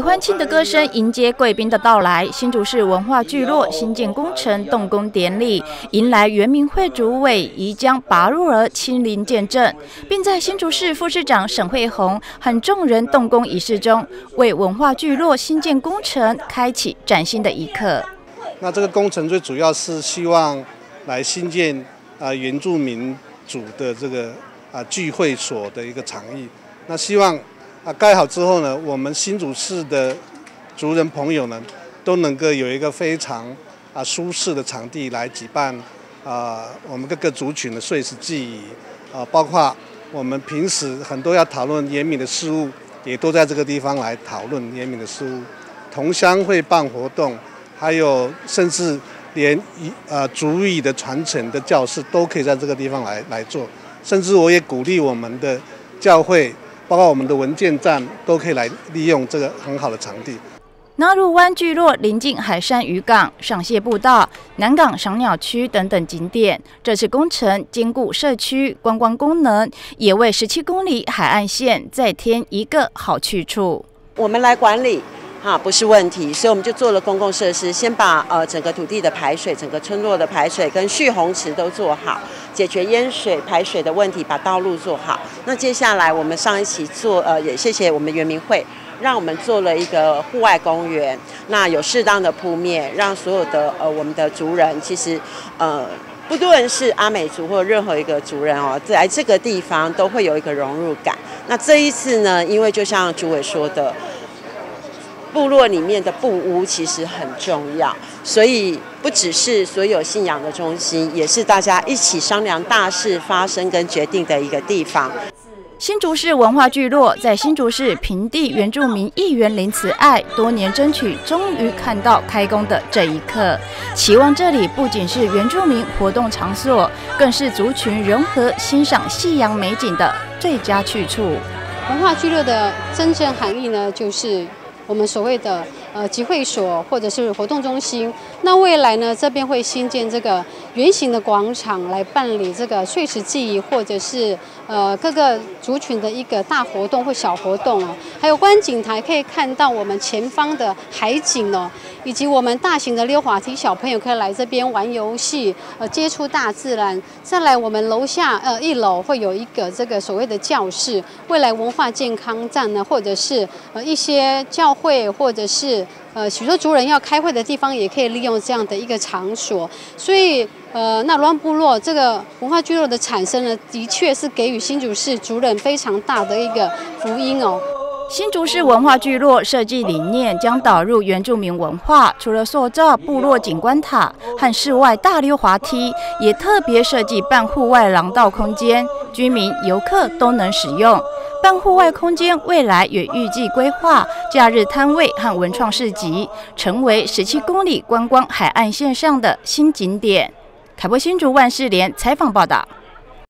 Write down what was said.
欢庆的歌声迎接贵宾的到来。新竹市文化聚落新建工程动工典礼，迎来原民会主委宜江拔入儿亲临见证，并在新竹市副市长沈惠宏和众人动工仪式中，为文化聚落新建工程开启崭新的一刻。那这个工程最主要是希望来新建啊原住民族的这个啊聚会所的一个场域，那希望。啊，盖好之后呢，我们新竹市的族人朋友呢，都能够有一个非常啊舒适的场地来举办啊我们各个族群的岁时记忆啊，包括我们平时很多要讨论严密的事物，也都在这个地方来讨论严密的事物。同乡会办活动，还有甚至连一呃族语的传承的教室都可以在这个地方来来做，甚至我也鼓励我们的教会。包括我们的文件站都可以来利用这个很好的场地。纳入湾聚落临近海山渔港、赏蟹步道、南港赏鸟区等等景点。这次工程兼顾社区观光功能，也为十七公里海岸线再添一个好去处。我们来管理。哈，不是问题，所以我们就做了公共设施，先把呃整个土地的排水、整个村落的排水跟蓄洪池都做好，解决淹水排水的问题，把道路做好。那接下来我们上一期做呃，也谢谢我们原民会，让我们做了一个户外公园，那有适当的铺面，让所有的呃我们的族人，其实呃不论是阿美族或任何一个族人哦，在这个地方都会有一个融入感。那这一次呢，因为就像主委说的。部落里面的布屋其实很重要，所以不只是所有信仰的中心，也是大家一起商量大事发生跟决定的一个地方。新竹市文化聚落在新竹市平地原住民议员林慈爱多年争取，终于看到开工的这一刻。期望这里不仅是原住民活动场所，更是族群融合、欣赏夕阳美景的最佳去处。文化聚落的真正含义呢，就是。我们所谓的呃集会所或者是活动中心，那未来呢这边会新建这个圆形的广场来办理这个碎石记忆或者是呃各个族群的一个大活动或小活动哦，还有观景台可以看到我们前方的海景哦，以及我们大型的溜滑梯，小朋友可以来这边玩游戏，呃接触大自然。再来我们楼下呃一楼会有一个这个所谓的教室，未来文化健康站呢，或者是呃一些教。会或者是呃许多族人要开会的地方，也可以利用这样的一个场所。所以呃，那罗部落这个文化聚落的产生呢，的确是给予新竹市族人非常大的一个福音哦。新竹市文化聚落设计理念将导入原住民文化，除了塑造部落景观塔和室外大溜滑梯，也特别设计半户外廊道空间，居民游客都能使用。半户外空间未来也预计规划假日摊位和文创市集，成为十七公里观光海岸线上的新景点。凯博新竹万事联采访报道。